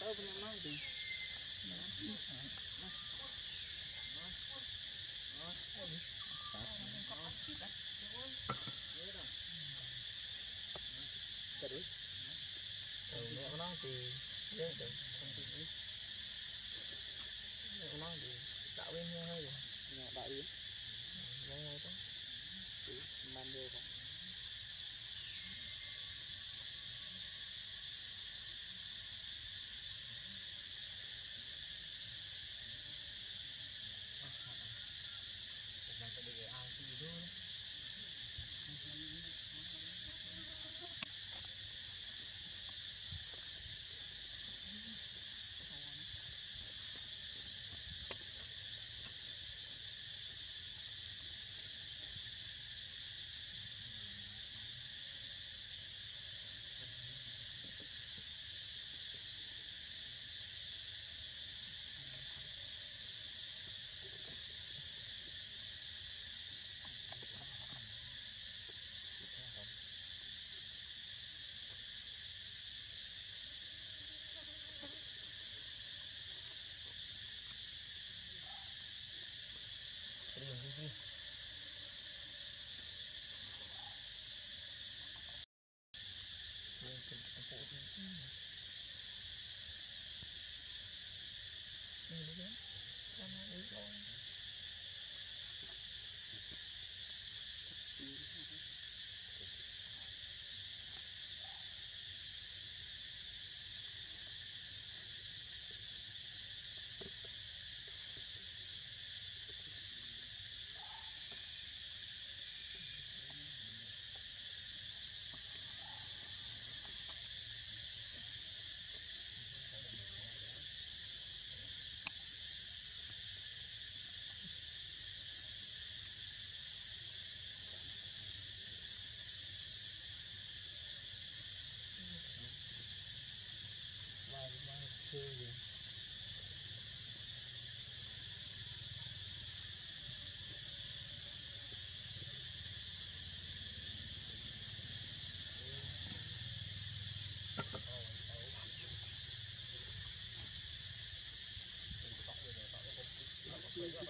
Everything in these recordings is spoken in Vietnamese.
mà nói tí Tadi. Kalau ni orang tu, dia tu, cantik ni. Ni orang tu, tak win hay. Ni tak win. Yang ni tu. Mandi tu. Yang tempuk cho nó dia. Sama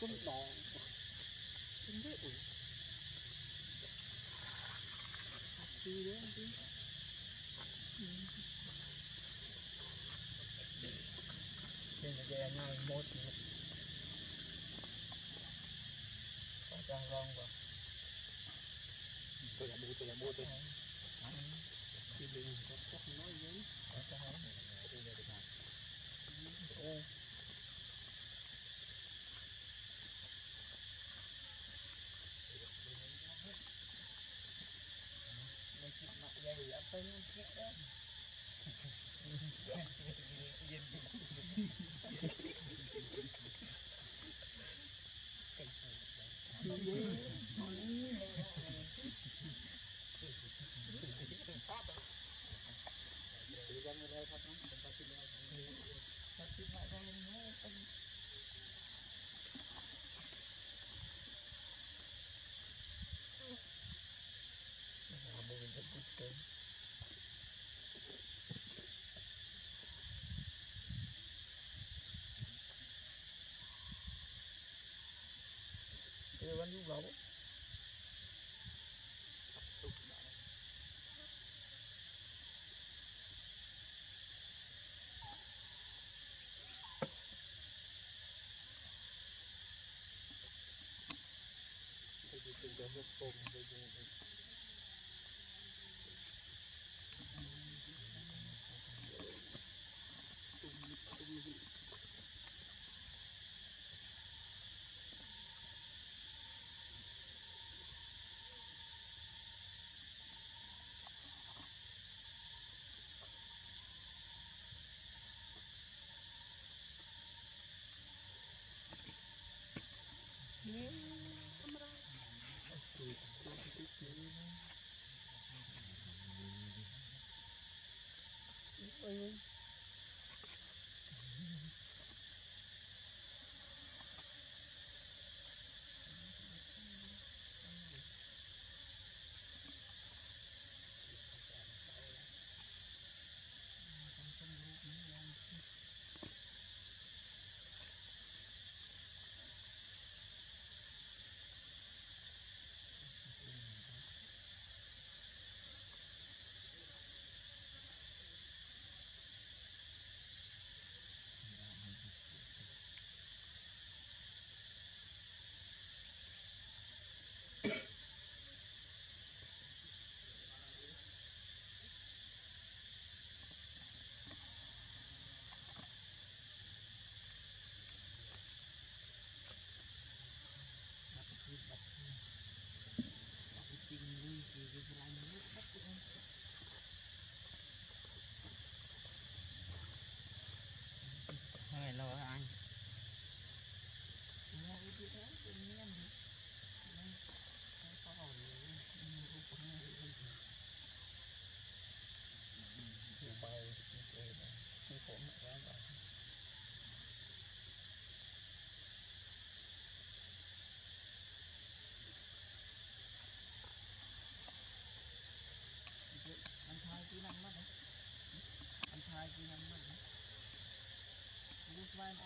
cũng đỏ không biết ủi đi đấy anh đi Trên là dây ngay một thì có trang rong vào. Tôi là bố, tôi là bố tôi. thì đừng có chắc nói với Có trang rong. Tôi là được nào. dari apa yang kita Jangan lupa like, share, dan subscribe. Yên Dia kan juga apa? Jadi sudah oil ហើយ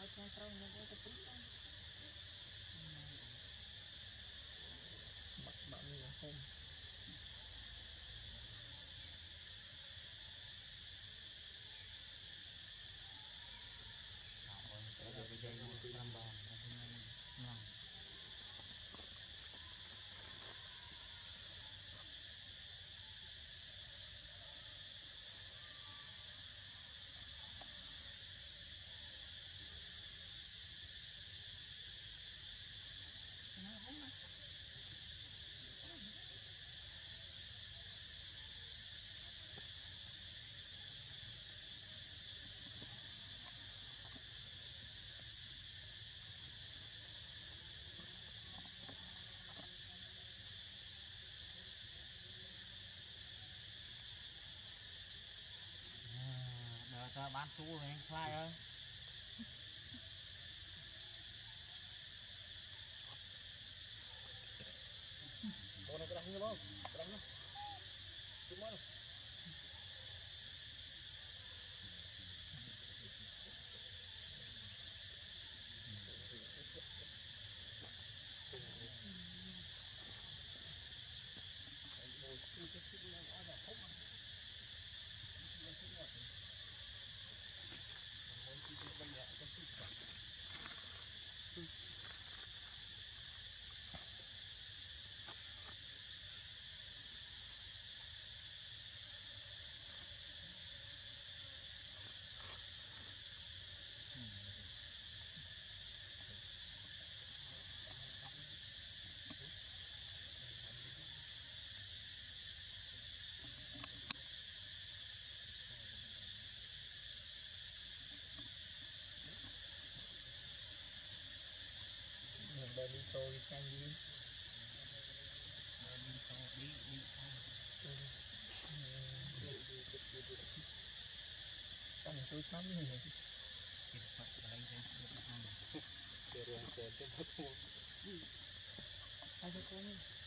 очень травня будет прикольно. Бак бак на хом. สบานตู้เองคลายเออโอ้ยกระหังเลยบ้างกระหังเลยทุกคน ចាំយីដល់មានតោឌីឌីអាចាំទៅឆ្នាំនេះគេបាត់ដៃវិញស្រួលហ្នឹងគេរៀនចេះទៅទៅអាចទៅ